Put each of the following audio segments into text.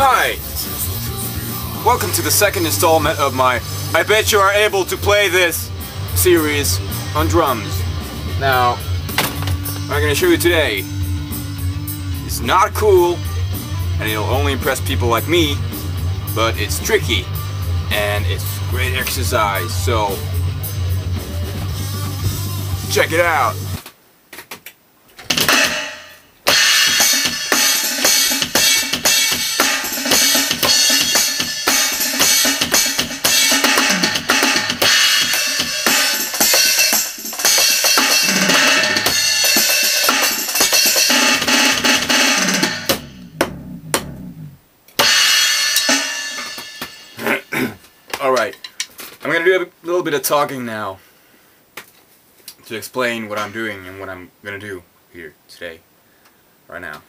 Hi! Welcome to the second installment of my I Bet You Are Able to Play This series on drums. Now, what I'm gonna show you today is not cool, and it'll only impress people like me, but it's tricky, and it's great exercise, so check it out. Little bit of talking now to explain what I'm doing and what I'm gonna do here today, right now.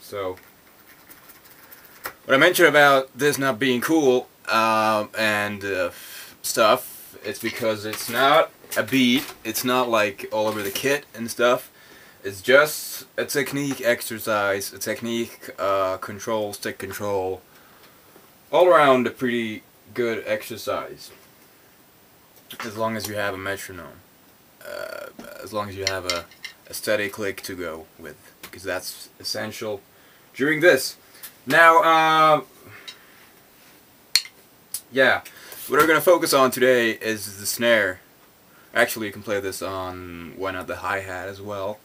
So, what I mentioned about this not being cool um, and uh, stuff, it's because it's not a beat, it's not like all over the kit and stuff. It's just a technique exercise, a technique uh, control, stick control, all around a pretty good exercise. As long as you have a metronome. Uh, as long as you have a, a steady click to go with. Because that's essential during this. Now, uh, yeah. What we're going to focus on today is the snare. Actually, you can play this on, why not the hi-hat as well.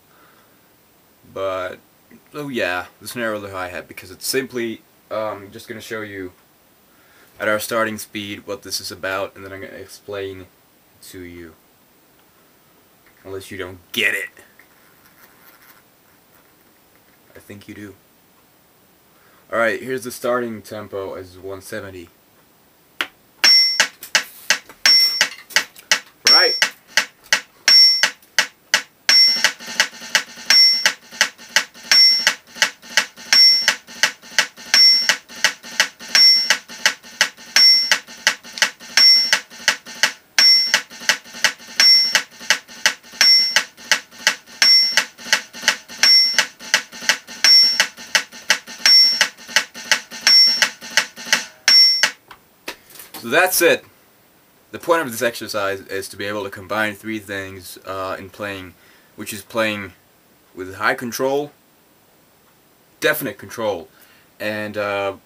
But, oh yeah, the snare or the hi-hat because it's simply um, just going to show you at our starting speed what this is about and then I'm going to explain to you. Unless you don't get it. I think you do. Alright, here's the starting tempo as 170. Right. So that's it. The point of this exercise is to be able to combine three things uh, in playing, which is playing with high control, definite control, and uh,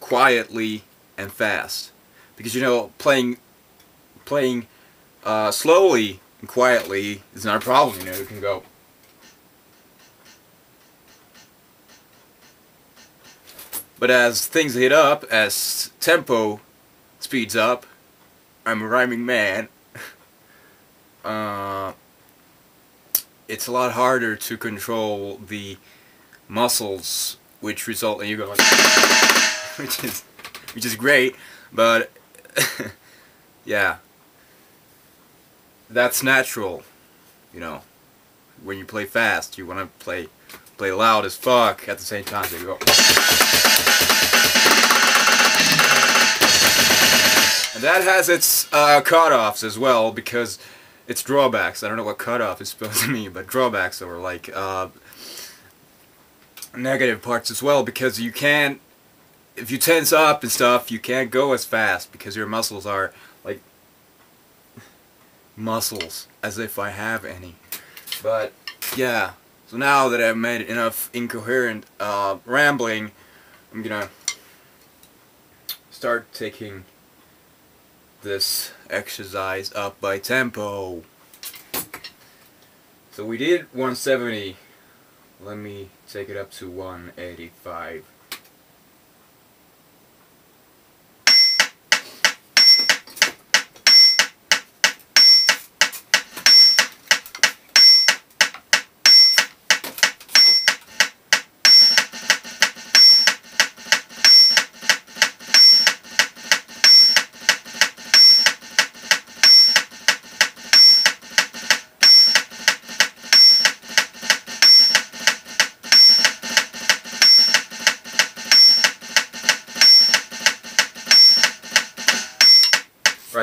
quietly and fast. Because you know, playing playing uh, slowly and quietly is not a problem. You know, you can go. But as things heat up, as tempo speeds up, I'm a rhyming man. uh, it's a lot harder to control the muscles which result in you going which is which is great, but yeah. That's natural, you know. When you play fast, you want to play play loud as fuck at the same time. So you go. That has its uh, cutoffs as well because it's drawbacks. I don't know what cutoff is supposed to mean, but drawbacks are like uh, negative parts as well because you can't, if you tense up and stuff, you can't go as fast because your muscles are like muscles, as if I have any. But yeah, so now that I've made enough incoherent uh, rambling, I'm gonna start taking this exercise up by tempo. So we did 170. Let me take it up to 185.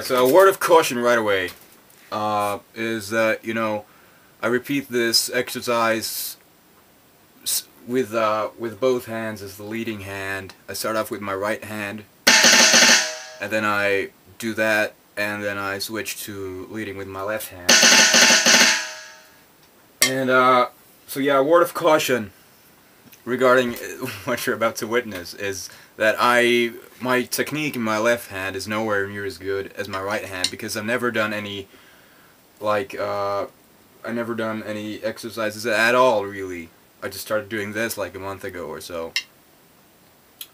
So a word of caution right away uh, is that, you know, I repeat this exercise with uh, with both hands as the leading hand. I start off with my right hand, and then I do that, and then I switch to leading with my left hand. And uh, so yeah, a word of caution regarding what you're about to witness is that I my technique in my left hand is nowhere near as good as my right hand because I've never done any like uh, I never done any exercises at all really. I just started doing this like a month ago or so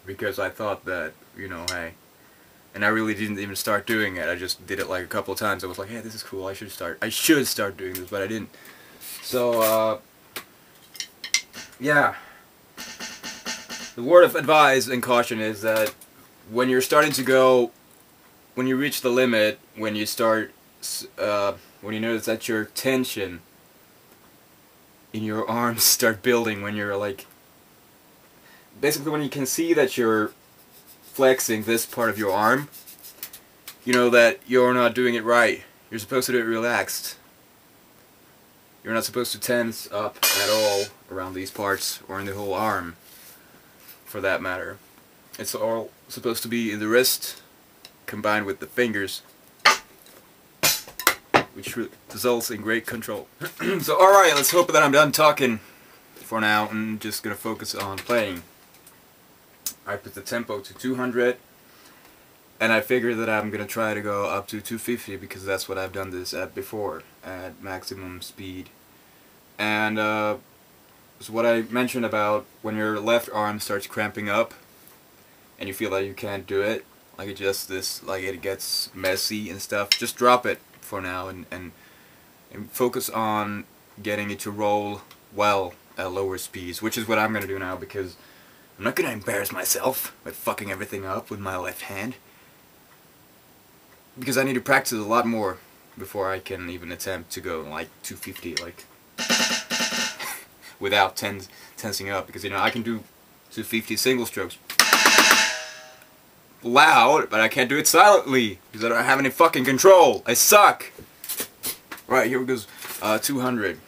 because I thought that you know hey and I really didn't even start doing it. I just did it like a couple of times. I was like hey this is cool. I should start I should start doing this but I didn't. So uh, yeah the word of advice and caution is that when you're starting to go, when you reach the limit, when you start, uh, when you notice that your tension in your arms start building, when you're like, basically when you can see that you're flexing this part of your arm, you know that you're not doing it right. You're supposed to do it relaxed. You're not supposed to tense up at all around these parts or in the whole arm for that matter. It's all supposed to be in the wrist combined with the fingers which results in great control. so alright, let's hope that I'm done talking for now and just gonna focus on playing. I put the tempo to 200 and I figure that I'm gonna try to go up to 250 because that's what I've done this at before at maximum speed. And uh, so what I mentioned about when your left arm starts cramping up and you feel that you can't do it, like it just this, like it gets messy and stuff, just drop it for now and, and, and focus on getting it to roll well at lower speeds, which is what I'm going to do now because I'm not going to embarrass myself by fucking everything up with my left hand. Because I need to practice a lot more before I can even attempt to go like 250, like without tens tensing up because you know I can do 250 single strokes loud but I can't do it silently because I don't have any fucking control. I suck. Right here it goes uh, 200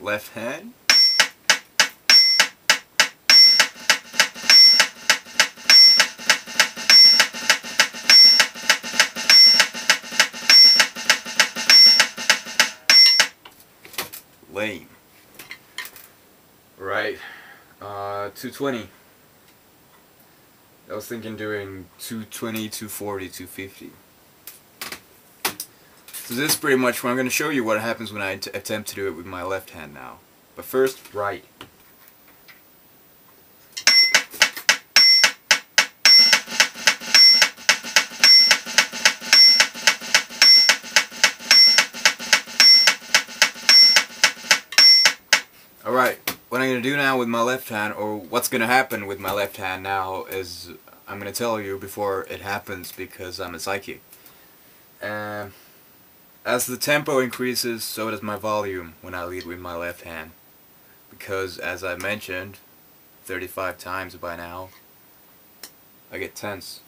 left hand. Lame. Right. Uh, 220. I was thinking doing 220, 240, 250. So this is pretty much what I'm going to show you what happens when I attempt to do it with my left hand now. But first, right. Alright, what I'm going to do now with my left hand, or what's going to happen with my left hand now is I'm going to tell you before it happens because I'm a psychic. Um... As the tempo increases, so does my volume when I lead with my left hand. Because, as I mentioned 35 times by now, I get tense.